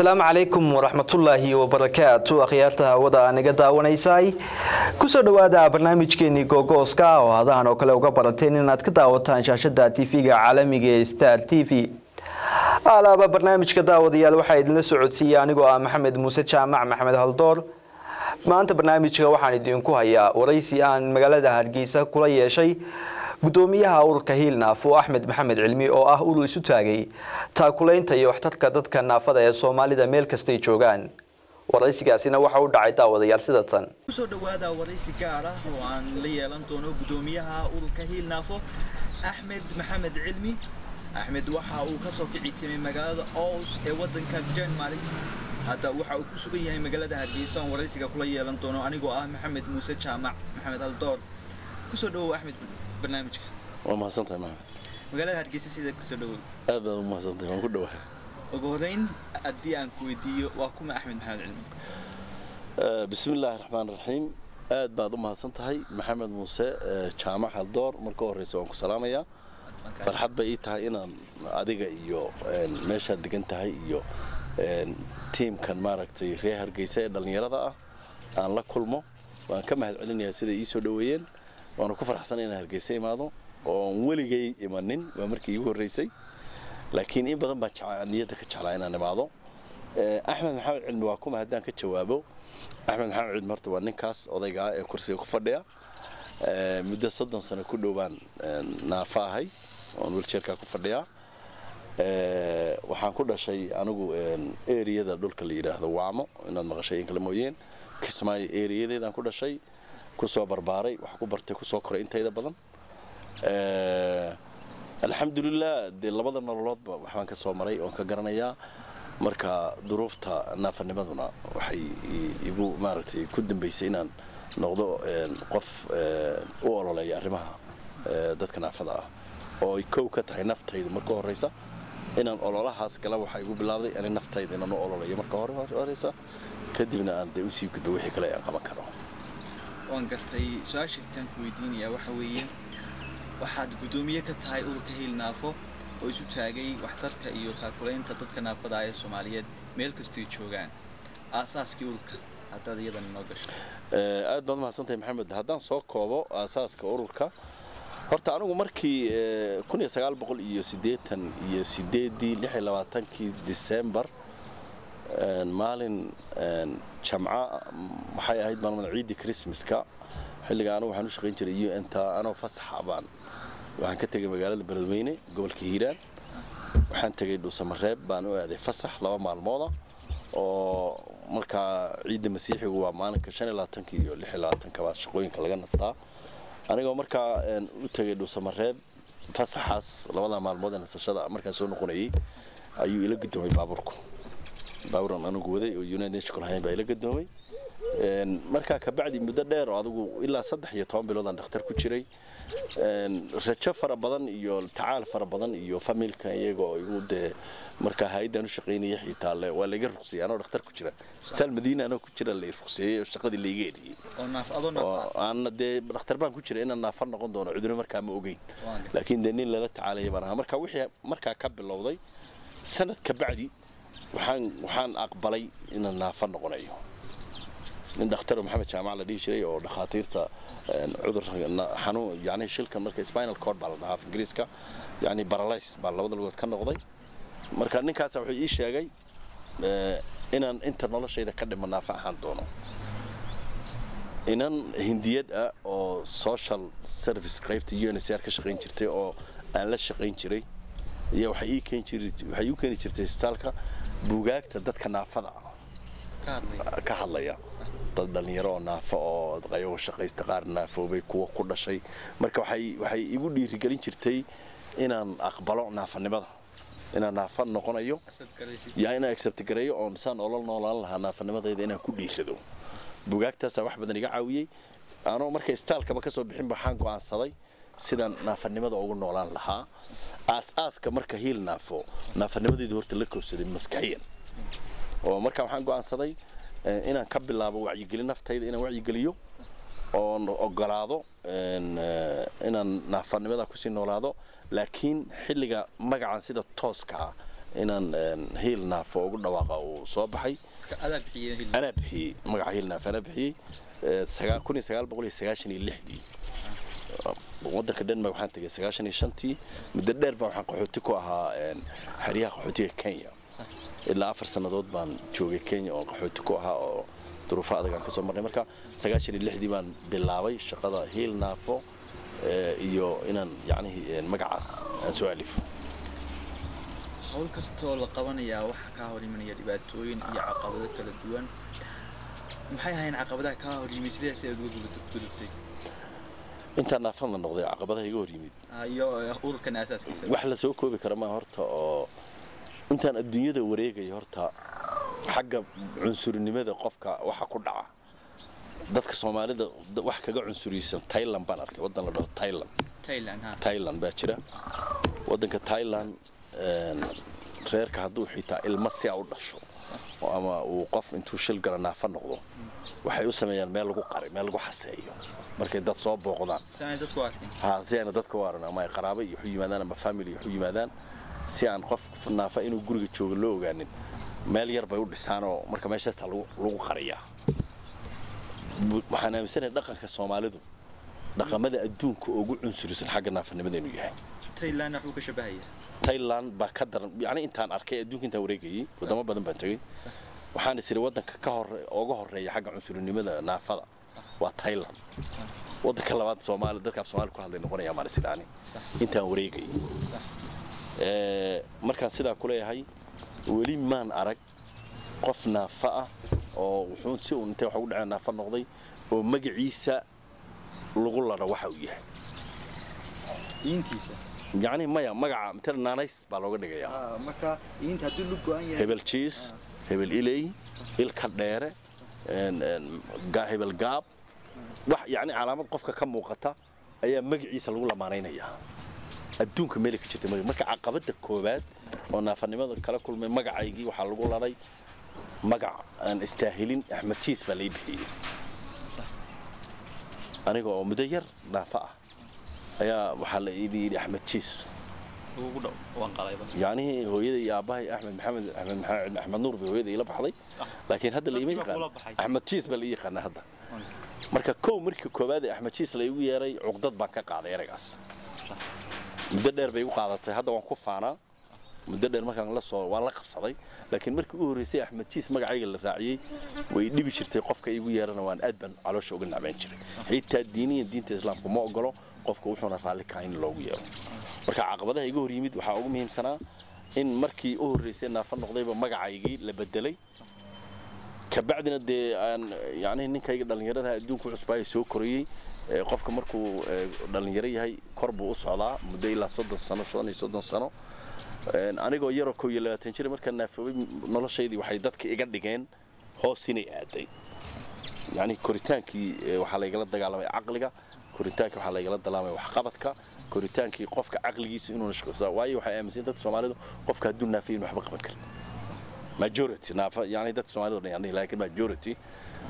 asalaamu calaykum waraxmatullaahi wabarakaatu akhyaarta hawada aniga daawanaysay. Kusoo dhowaada barnaamijkeenii googooska oo hadahan oo kale uga barateen inaad ka daawataan shaashada tv-ga caalamiga ee star t v. Alaaba barnaamijka daawadayaal waxaa idinla socodsiiyey anigoo ah maxamed muuse jaamac maxamed haldoor. Maanta barnaamijka waxaan idinku hayaa waraysi aan magaalada hargeysa kula yeeshay gudoomiyaha ururka hiil naafo axmed maxamed cilmi oo ah urur isu taagay taakulaynta iyo waxtarka dadka naafada ee soomaalida meel kastay joogaan. Waraysigaasina waxa u dhacay daawadayaal sida tan. Kusoo dhawaada waraysi gaar ah oo aan la yeelan doono gudoomiyaha ururka hiil naafo axmed maxamed cilmi. Axmed waxa uu ka soo kici magaalada ows ee wadanka denmark hadda waxa uu ku sugan yahay magaalada hargeysa oon waraysiga kula yeelan doono anigoo ah maxamed muuse jaamac maxamed haldoor ku soo dhawow axmed barnaamijka. Waa mahadsantahay maxamed magaalada hargeysa sida ku soo dhawow aad baad u mahadsantahay waan ku dhawahay. Ugu horeyn haddii aan ku weydiiyo waa kuma axmed maxamed cilmi. Bismi illaahi raxmaan raxiim aad baad u mahadsan tahay maxamed muuse jaamac haldoor marka horeysa waan ku salaamayaa. Farxad bay ii tahay inaan adiga iyo meeshaad degan tahay iyo tiimkan maaragtay reer hargeysa ee dhallinyarada ah aan la kulmo. Waan ka mahad celinayaa siday ii soo dhoweeyeen waanu ku farxsanay inaan hargeysa imaado oon weligay imanin waa markii iigu horreysay. Laakiin in badan baan niyadda ka jeclaa inaan imaado. Axmed maxamed cilmi waa kuma haddaan ka jawaabo. Axmed maxamed cilmi horta waa ninkaas odayga ah ee kursiga ku fadhiya. Muddo soddon sano ku dhow baan naafa ahay oon wiljeerkaa ku fadhiyaa waxaan ku dhashay anigu eriyada dhulka la yidhaahdo waamo inaad maqashay in kale mooyeen. Kismaayo eriyadeedaan ku dhashay ku soo barbaaray wax ku bartay ku soo koray intayda badan. Alxamdulilah dee labada nololoodba waxbaan ka soo maray oon ka garanayaa. Marka duruufta naafanimaduna waxay igu maaragtay ku dambaysay inaan noqdo qof u ololeeya arrimaha dadka naafada ah. Oo ay kow ka tahay naftayda marka horeysa inaan ololahaas gala waxaa igu bilaabday ani naftayda inaan u ololeeyo marka horeysa. Kadibna aan dee u sii gudbo wixii kale aan qaban karo waan gartay su'aasha intaan ku weydiinayaa waxa weeye waxaad guddoomiye ka tahay ururka hiil naafo oo isu taagay waxtarka iyo taakulaynta dadka naafada ah ee soomaaliyeed. Meel kastay joogaan aasaaskii ururka haddaad iyadan inoo gasho. Aad baad umahadsantahay maxamed. Haddaan soo koobo aasaaska ururka horta anigu markii kun iyo sagaal boqol iyo siddeetan iyo sideedii lix iyo labaatankii disembar maalin jamca waxay ahayd maalmada ciiddii christmaska? Xilliga anigu waxaan u jiray u anoo fasaxa baan waxaan ka tegay magaalada beledweyne gobolka hiiraan. Waxaan tegay dhuusamareeb baan u aaday fasax laba maalmooda oo markaa ciidda masiixigu waa maalinka iyo baa shaqooyinka laga nastaa. Anigoo markaa u tegay dhuusamareeb fasaxaas labada maalmood ee nasashada markaan soo noqonayay ayuu ila gudoomay baabuurku baabuuran anigu waday oo united national hayn baa ila gadoomay markaa kabacdi muddo dheer oo adigu ilaa saddex iyo toban biloodaan dhakhtar ku jiray. Rajo fara badan iyo tacaal fara badan iyo familka iyagoo igu dee markaa hay'addaan u shaqaynaya xitaalle waa laiga ruqsiyey anoo dhakhtar ku jira. Isbitaal madiina anoo ku jira la ruqseeyey oo shaqadii laiga eriyey aana dee dhakhtar baan ku jira inaan naafar noqon doono cudurro markaa ma ogeyn. Laakiin dee nin lala tacaalaya baan ahaa. Marka wixii markaa ka bilowday sanad kabacdi waxaan aqbalay inaan naafar noqonayo. Nin dhakhtar maxamed jaamac la dhihi jiray oo dhakhaatiirta cudur xanuun yani shilkan marka spinal cord baa la dhahaa af ingiriiska. Yani paralyze baa labada lugood ka noqday. Marka ninkaasa wuxuu ii sheegay inaan inta noloshayda ka dhima naafa ahaan doono. Inan hindiyad ah oo social service qaybta unsr ka shaqayn jirtay oo aan la shaqayn jiray jiray waxay ii keeni jirtay isbitaalka buugaagta dadka naafada ka hadlaya. dad dhalinyaro oo naafo oo qaybo shaqaysta qaar naafoobay kuwa ku dhashay. Marka waxay igu dhiirigelin jirtay inaan aqbalo naafanimada inaan naafa noqonayo yaa inaan accept gareeyo oon saan olo noolaan lahaa naafanimadayda inaan ku dhiirado bugaagtaasaa wax badan iga caawiyey. Anoo marka istaalkaba ka soo bixinba waxaan go'aansaday sidaan naafanimada ugu noolaan lahaa. Aas-aaska marka hiil naafo naafanimadaydu horta la koobsaday maskaxiyan oo marka waxaan go'aansaday inaan ka bilaabo wacyigelin naftayda inaan wacyigeliyo oon ogolaado inaan naafanimada ku sii noolaado. Laakiin xilliga magacan sida tooska ah inaan hiil naafo ugu dhawaaqa uu soo baxay. Anaa bixiyey magaca hiil naafo anaa bixiyey kun iyo sagaal boqol iyo sagaashan iyo lixdii waddanka denmark waxaan tegay sagaashan iyo shantii. Muddo dheer baa waxaan qaxooti ku ahaa xeryaha qaxootiga kenya. Ilaa afar sannadood baan joogay kenya oo qaxooti ku ahaa oo duruufo adag aan ka soo marnay. Marka sagaashan iyo lixdii baan bilaabay shaqada hiil naafo iyo inaan yacnihii magacaas aan soo alifo. Hawl kastoo la qabanayaa waxaa kaa hor imanaya dhibaatooyin iyo caqabado kala duwan maxay ahayn caqabadaha kaa hor yimid sidaas aad uga gudubtay intaan naafan la noqday caqabadaha iga hor yimid. Aasaaskiisa. Wax la soo koobi kara maa horta oo intaan adduunyada wareegaya horta xagga cunsurinimada qofka waxa ku dhaca. Dadka soomaalida wax kaga cunsuriysan thailand baan arkay waddan la dhaho thailand. Thailand ha. Thailand baa jira. Waddanka thailand reerka hadduu xitaa ilmo si a u dhasho ama uu qof intuu shil gala naafa noqdo waxay u sameeyaan meel lagu qari meel lagu xaseeyo. Markay dad soo booqdaan. Si aana dadka u aran ama ay qaraabo iyo waxu yimaadaan ama family waxu yimaadaan si aan qof naafa inuu guriga joogo loo ogaanin meel yar bay u dhisaanoo marka meeshaasta lagu qariyaa. Waxaan aaminsanahay dhaqanka soomaalidu dhaqamada adduunka ugu cunsurisan xagga naafanimada inuu yahay thailand wuxuu ka shabahayaa thailand baa ka daran. Yacni intaan arkay adduunka intaan wareegayay wadamo badan baan tegey waxaan is iri waddanka ka hore uga horreeya xagga cunsurinimada naafada waa thailand. Waddanka labaad soomaali dadkaaf soomaali ku hadlay noqonaya maan isidhaani intaan wareegayay markaan sidaa ku leeyahay weli maan arag qof naafa ah oo wuxuu si uu intay wax ugu dhaceen naafa noqday oo magaciisa lagu ladho waxa uu yahay. Diintiisa yacni maya magaca naanays baa looga dhigayaa marka diinta haddii lu go-an yahay hebel jiis hebel iley ilka dheere hebel gaab. Wax yacni calaamad qofka ka muuqata ayaa magaciisa lagu lamaanaynayaa. Adduunka meelay ka jirta marka caqabada koowaad oo naafanimada kala kulmay magacaygii waxaa lagu ladhay magac aan istaahilin axmed jiis baa lay bixiyey aniga oo muddo yar naafa ah ayaa waxaa la yidhi axmed jiis yacnihii hooyada iyo aabbahay axmed maxamed axmed axmed nuur bay hooyada ila baxday. Laakiin hadda laima yaqaan axmed jiis baa la ii yaqaana hadda. Marka kow markii koowaad ee axmed jiis la igu yeeray cuqdad baan ka qaaday eraygaas muddo dheer bay igu qaadatay. Hadda waan ku faanaa. Muddo dheer markaan la soo waan la qabsaday. Laakiin markii ugu horreysay axmed jiis magacayga la raaciyey way dhibi jirtay qofka igu yeerana waan aad baan caloosha uga nacbayn jiray. Xitaa diiniyan diinta islaamku ma ogolo qofka wuxuuna raalli kaha in loogu yeero. Marka caqabadaha iga hor yimid waxaa ugu muhiimsanaa in markii u horreysay naafa noqdayba magacaygii la bedelay kabacdina dee aan yacnihi ninkayga dhallinyarada adduunku cusbaaya soo korayey qofka markuu dhallinyaro yahay kor buu u socdaa muddo ilaa soddon sano shan iyo soddon sano. Anigoo yaroo kow iyo labaatan jir markaan naafoobay noloshaydii waxay dadka iga dhigeen hoos inay aaday. Yacni koritaankii waxaa laygala dagaalamay caqliga koritaankii waxaa laygala dagaalamay waxqabadka koritaankii qofka caqligiisa inuuna shaqaysaa waayo waxay aaminsan dadka soomaalidu qofka hadduu naafay inuu waxba qaban karin. Majority naafa yani dadka soomaalida dhan yani laakiin majority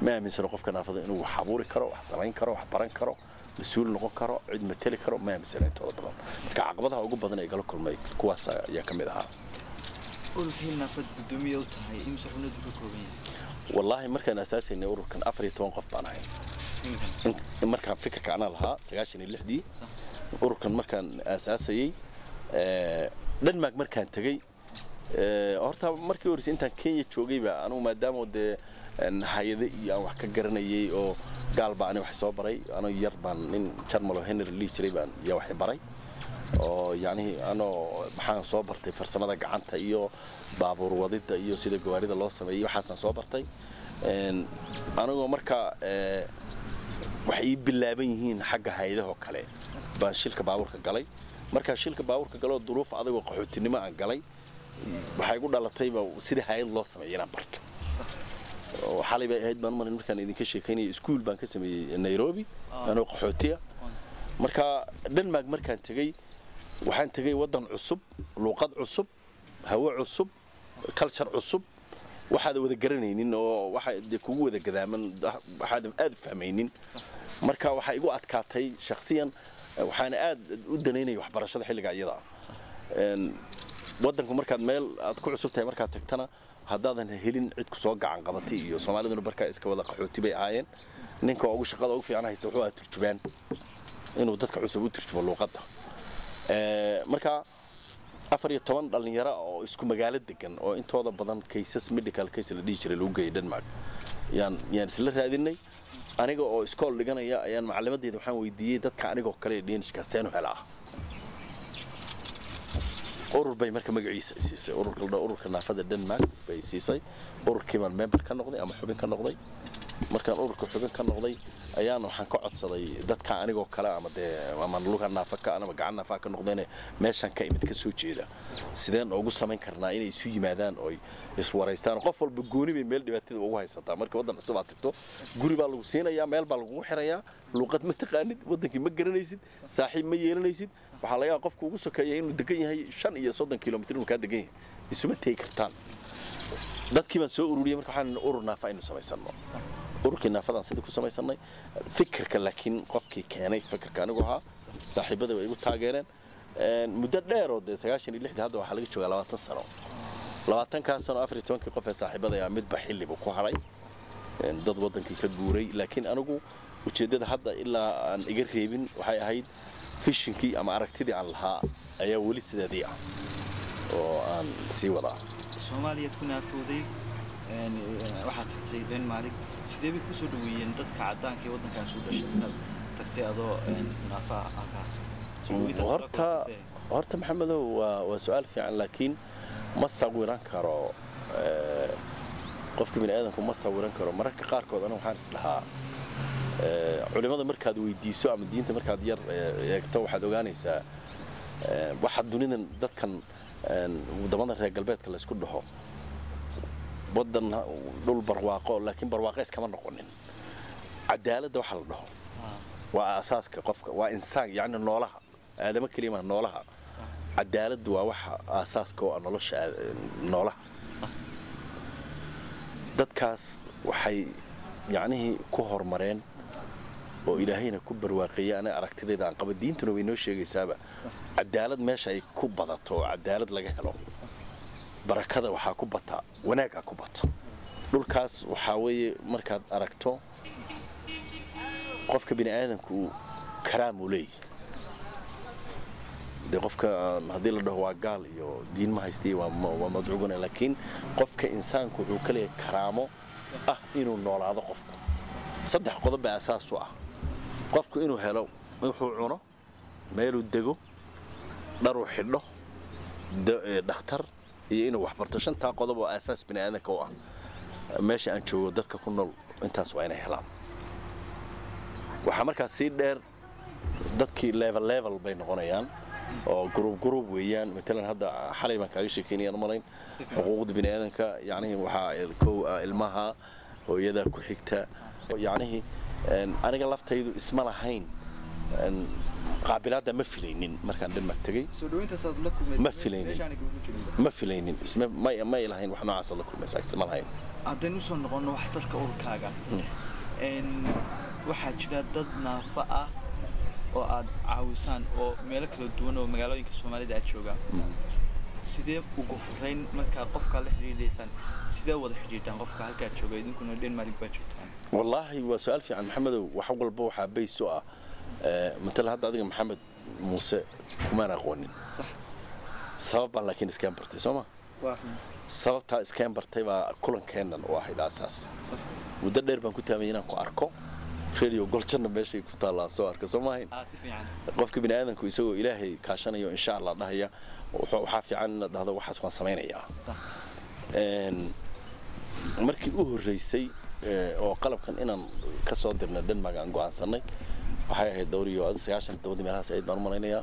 ma aaminsano qofka naafada inuu wax abuuri karo wax samayn karo wax baran karo mas'uul noqon karo cid mateli karo ma aaminsano intooda badan. Marka caqabadaha ugu badan ee gala kulmay kuwaas ayaa ka mid ahaa. Ururka hilnaafad gudoomiye u tahay imse xubnadu ka kooban yahay? Wallaahi markaan asaasaynay ururkan afar iyo toban qof baan ahay. iminkan in markaan fikirka anaa lahaa sagaashan iyo lixdii ururkan markaan aasaasayey ee, denmark markaan tegey ee, horta markii horeysa intaan kenya joogayba anugu maadaama dee hay'ado iyo aan wax ka garanayay oo gaal baa ani wax soo baray. Anoo yar baan nin jarmalo henry lii jiray baan yaa wax baray. Oo yacnihii anoo maxaan soo bartay farsamada gacanta iyo baabuur wadida iyo sida gawaarida loo sameeyey waxaasaan soo bartay anigoo marka ee, waxay ii bilaaban yihiin xagga hay'adahoo kale. Baan shilka baabuurka galay. Markaa shilka baabuurka galoo duruuf adagoo qaxootinimo aan galay waxay igu dhalatayba sida hay'ad loo sameeya inaan barto. Xalay bay ahayd baan umarin markaan idinka sheekaynaya iskuul baan ka sameeyey nairobi anoo qaxootiya. Marka denmark markaan tegey waxaan tegey waddan cusub luuqad cusub hawo cusub culture cusub waxaad wada garanaynin oo waxa dee kugu wada gadaaman waxaad aad u fahmaynin. Marka waxaa igu adkaatay shakhsiyan waxaana aad u danaynaya waxbarashada xilliga iyada. Ah waddanku markaad meel aad ku cusub tahay markaad tagtana haddaadan helin cid ku soo gacan qabatay iyo soomaaliduna barkaa iska wada qaxooti bay ahaayeen. Ninka ugu shaqada ugu fiican haysta wuxuu ahaa turjubaan. Inuu dadka cusub u turjumo luuqadda. Marka afar iyo toban dhallinyaro oo isku magaalo degan oo intooda badan cases medical case la dhihi jiray lagu geeyay denmark. Yaan yaan isla raadinay aniga oo iskool dhiganaya ayaan macalimadeeda waxaan weydiiyey dadka anigoo kale ee dhenishka seenu helaa. Urur bay marka magaciisa siisay. Ururka la ururka naafada denmark bay siisay. Ururkii baan member ka noqday ama xubin ka noqday markaan ururka xubin ka noqday ayaan waxaan ka codsaday dadka anigoo kale ama dee ama luga naafa ka ama gacan naafa ka noqdeen meeshan ka imid ka soo jeeda. Sideen ugu samayn karnaa inay isu yimaadaan oo iswaraystaan qof walba gooni bay meel dhibaatada ugu haysataa. Marka waddan cusub aad tagto guri baa lagu siinayaa meel baa lagugu xirayaa. Luuqad ma taqaanid waddankii ma garanaysid saaxiib ma yeelanaysid. Waxaa laga yaaba qofku ugu sokeeya inuu degan yahay shan iyo soddon kilomitr inuu kaa degan yahay. Isuma tegi kartaan. Dadkii baan soo ururiyey marka waxaan urur naafa aynu samaysano ururkii naafadaan sidii ku samaysanay fikirka laakiin qofkii keenay fikirka anigu ahaa saaxiibada way igu taageereen. Muddo dheer oo dee sagaashan iyo lixdii hadda waxaa laga joogaa labaatan sano. Labaatankaas sano afar iyo tobankii qof ee saaxiibada ayaa midba xilliba ku hadhay dad waddankii ka guuray laakiin anigu ujeeddada hadda ilaa aan iga reebin waxay ahayd fishinkii ama aragtidii aan lahaa ayaa weli sideedii ah oo aan sii wadaa. Soomaaliyaad ku naafooday waxaad tagtay denmark sidee bay ku soo dhaweeyeen dadka caddaanka ee waddankaas u dhashay? Inaad tagtay adoo naafa halkaa horta maxamedow waa waa su'aal fiican laakiin ma sawiran karo qofka bini aadamku ma sawiran karo. Mararka qaarkood aniga waxaan is dhahaa culimada markaad weydiiso ama diinta markaad yar eegto waxaad ogaanaysaa waxa dunidan dadkan waddamada reer galbeedka laysku dhaho waddan dhul barwaaqo laakiin barwaaqo iskama noqonin. Cadaaladda waxa la dhaho. Waa aasaaska qofka waa insaan yacni noolaha aadamo keliya maa noolaha. Cadaaladdu waa waxa aasaaska oo ah nolosha noolaha. Dadkaas waxay yacnihii ku horumareen oo ilaahayna ku barwaaqeeyey aniga aragtidayda aan qaba diintuna way noo sheegaysaaba. Cadaalad meesha ay ku badato oo cadaalad laga helo barakada waxaa ku bata wanaagaa ku bata. Dhulkaas waxaa weeye markaad aragto qofka bini aadamku uu karaam uu leeyahy dee qofka haddii la dhaho waa gaal iyo diin ma haystiy waa madcuugana laakiin qofka insaanku wuxuu ka leeyahay karaamo ah inuu noolaado qofku. Saddex qodob baa asaas u ah. Qofku inuu helo wuxuu cuno meeluu dego dharuu xidho dhakhtar iyo inuu waxbarto shantaa qodob oo aasaas bini aadanka u ah. Meesha aan joogo dadka ku nool intaas waa inay helaan. Waxaa markaas sii dheer dadkii level level bay noqonayaan oo gurub gurub weeyaan. Matalan hadda xalay baan kaaga sheekeynayaan malayn xuquuqda bini aadanka yacnihii waxaa kow ah ilmaha hooyada ku xigta. Yacnihii aniga laftaydu isma lahayn qaabilaadda ma filaynin markaan denmark tegey ma filaynin ma filaynin isma ma ma ilahayn wax noocaas la kulmaysa isma lahayn haddaynu u soo noqono wax dadka ururkaaga waxaa jira dad naafa ah oo aad caawisaan oo meelo kala duwan oo magaalooyinka soomaalida aad joogaan sidee ugu horeyn markaa qofkaa la xidhiidhaysaan sidee wada xidhiidhaan qofka halkaad jooga idinkuna denmark baa joogtaan wallaahi waa su'aal fiican maxamedow wax walba waxaa bays u ah matala hadda adiga maxamed muuse kumaan aqoonin. Sabab baan laakiin iskeen bartay soo ma? Sababtaa iskeen bartay baa kulankeennan u ahayd aasaas muddo dheer baan ku taamay inaan ku arko. Radio goljanna meeshay ku taallaan soo arka soo maahayn qofka bini aadanku isagoo ilaahay kaashanayo insha allah dhahaya waxaa fiican inaad dhahdo waxaas waan samaynayaa markii u horreysay oo qalabkan inaan ka soo dirnay denmark aan go'aansanay waxay ahayd dhowr iyo sagaashan todobadii meelahaas ayd baan u malaynayaa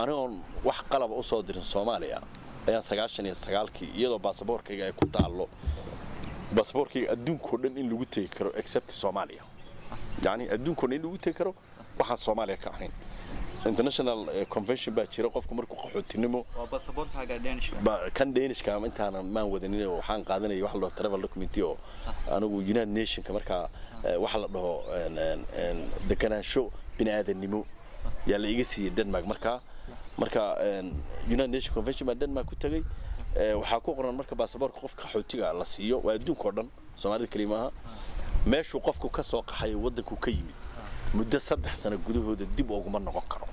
anigoon wax qalaba u dirin soomaaliya ayaan sagaashan iyo sagaalkii iyadoo baasaboorkayga ay ku taallo. Baasaboorkayga adduunkao dhan in lagu tegi karo except soomaaliya. Yacni adduunkao dhan in lagu tegi karo waxaan soomaaliya ka ahayn international convention baa jira. Qofku markuu qaxootinimo kan dhanishka intaanan maan wadanin waxaan qaadanaya wax la dhaho travel document oo anigu united nationka markaa waxa la dhaho deganaansho bini aadannimo yaa la iga siiyey denmark. Markaa marka united nation convention baa denmark ku tegey waxaa ku qoran marka baasaboorka qofka qaxootiga la siiyo. Waa adduunka oo dhan soomaalida keliya maaha meeshuu qofku ka soo qaxay waddanku ka yimid muddo saddex sano gudahooda dib uguma noqon karo.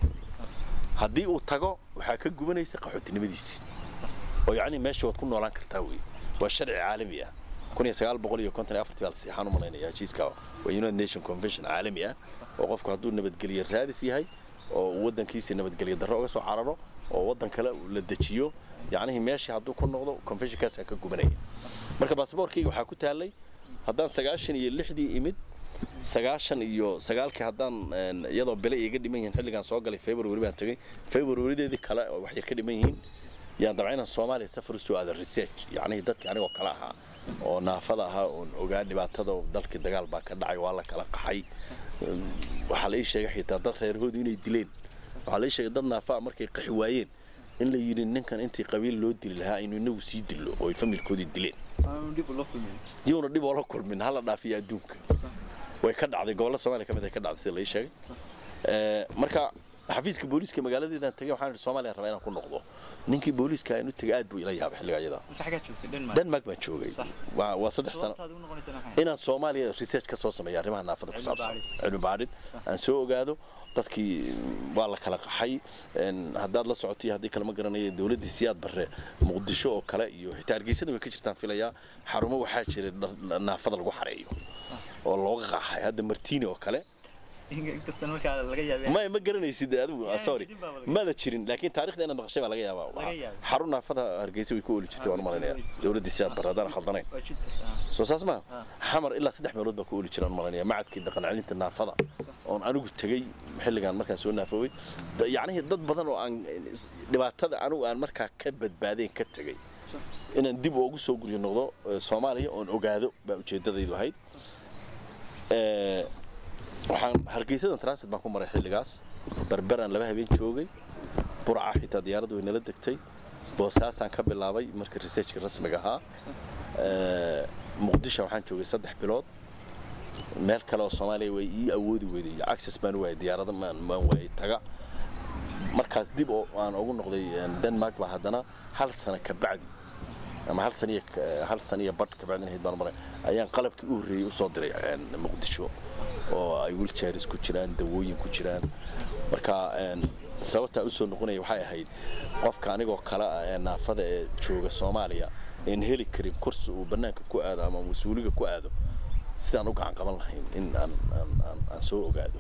Haddii uu tago waxaa ka gubanaysa qaxootinimadiisii oo yacni meesha waad ku noolaan kartaa wey waa sharci caalami ah. Siixaan u malaynaya heshiiska waa united nation convention caalami ah oo qofku hadduu nabadgelyo raadis yahay oo uu waddankiisa nabadgelyo darro uga soo cararo oo waddan kale la dejiyo. Yacnihii meeshii hadduu ku noqdo conventionkaasaa ka gubanaya. Marka baasaboorkayga waxaa ku taallay haddaan sagaashan iyo lixdii imid sagaashan iyo sagaalkii haddaan iyadoo bile iga dhiman yihiin xilligaan soo galay february baan tegey februarydeedii kale wax yar ka dhiman yihiin yaan dabca inaan soomaaliya safar u soo aada research. Yacnihii dadkii anigoo kale ahaa oo naafada ahaa oon ogaa dhibaatada dalkii dagaal baa ka dhacay waa la kala qaxay. Waxaa la ii sheegay xitaa dad reerahoodu inay dileen. Waxaa la ii sheegay dad naafaa markay qaxi waayeen in la yidhi ninkan intii qabiil loo dili lahaa aynu inagu sii dillo oo ay familkoodii dileen. Diyuuna dhib oo la kulmin hala dhaafiya adduunka way ka dhacday gobollo soomaaliya ka mid ay ka dhacday sida la ii sheegay. Marka xafiiska booliiska magaaladeedaan tagay waxaan idhi soomaaliya rabaa inaan ku noqdo. Ninkii booliiska aan u tegay aad buu ila yaabay xilliga iyada denmark. Baan joogay. Waa saddex sano. Inaan soomaaliya research ka soo sameeyo arrimaha naafada ku saabsan. Cilmi baadhid aan soo ogaado dadkii waa la kala qaxay. Haddaad la socotiy haddii kalema garanaya dowladdii siyaad barre muqdisho oo kale iyo xitaa hargeysada way ka jirtaan filayaa. Xarumo waxaa jira naafada lagu xareeyo oo looga qaxay hadda martini oo kale. Ma ma garanaysid adigu? Sorry. mada jirin laakiin taariikhda inaad maqashay baa laga yaabaa. Xarun naafada hargeysa way ku ooli jirtay waan malaynayaa dowladdii siyaad barre haddaan khaldanayn. Soo saas ma? Xamar ilaa saddex meelood baa ku ooli jiraan malaynayaa macadkii dhaqan celinta naafada oon anigu tegey xilligaan markaan soo naafoobay yacnihii dad badan oo aan dhibaatada anigu aan markaa ka badbaadeen ka tegey inaan dib ugu soo guryo noqdo soomaaliya oon ogaado baa ujeeddadaydu ahayd. Waxaan hargeysadan transit baan ku maray xilligaas. Berberaan laba habeen joogay. Burca xitaa diyaaraddu way nala degtay. Boosaasaan ka bilaabay marka researchka rasmiga ahaa. Muqdisho waxaan joogay saddex bilood meel kale oo soomaaliya way ii awoodi weyday access baan waayay diyaarada maan waayay taga. Markaas dib oo aan ugu noqday denmark baa haddana hal sano ka bacdi. Ama hal saniya hal saniya badh ka bacdin hayd baan maray. Ayaan qalabkii u horreeyey u soo diray muqdisho oo ay wheelchairs ku jiraan dawooyin ku jiraan. Marka sababtaa u soo noqonaya waxay ahayd qofka anigoo kale ah ee naafada ee jooga soomaaliya een heli karin kursi uu bannaanka ku aado ama mas'uuliga ku aado sidaan u gacan qaban lahayn in aan soo ogaado.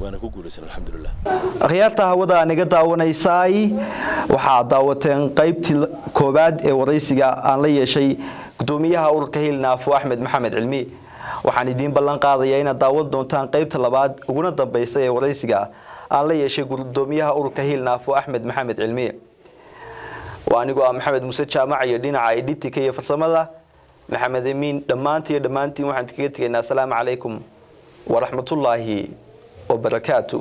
Waana ku guulaysan alxamdulilah akhyaarta hawada naga daawanaysaay waxaad daawateen qaybtii koowaad ee waraysiga aan la yeeshay gudoomiyaha ururka hiil naafo axmed maxamed cilmi. Waxaan idiin ballan qaadayaa inaad daawan doontaan qaybta labaad uguna dambaysa ee waraysiga aan la yeeshay gudoomiyaha ururka hiil naafo axmed maxamed cilmi. Waa anigoo ah maxamed muuse jaamac iyo dhinaca editika iyo farsamada maxamed amiin dhammaantiiyo dhammaantiin waxaan kaga tegaynaa asalaamu calaykum waraxmatullaahi wabarakaatu